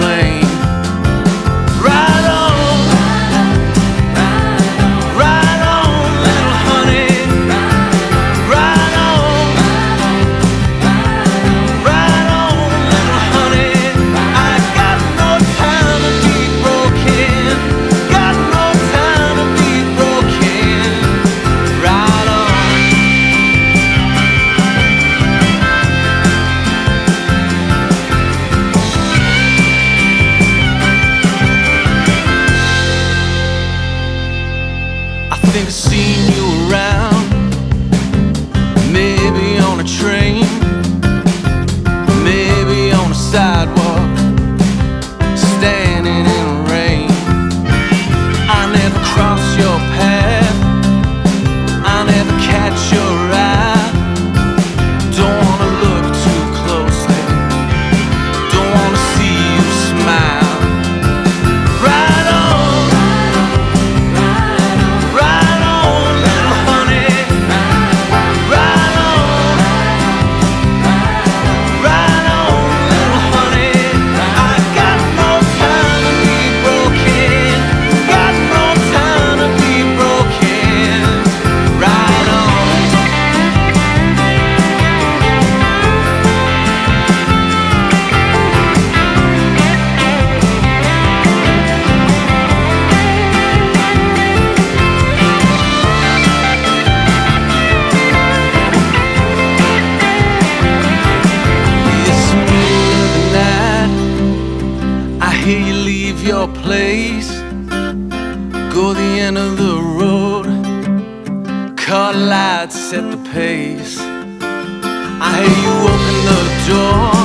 explain I'd set the pace. I hear you open the door.